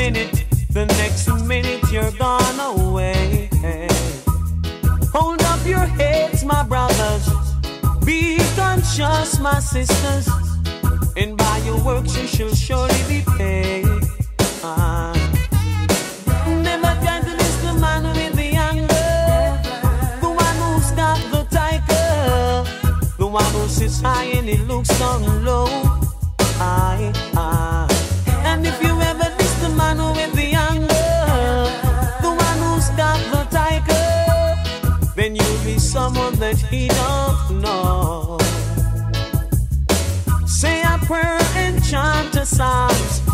minute, the next minute you're gone away. Hold up your heads, my brothers. Be conscious, my sisters. And by your works you shall surely be paid. Ah. Never the man with the anger. The one who's the tiger. The one who sits high and he looks down low. Someone that he don't know. Say a prayer and chant a day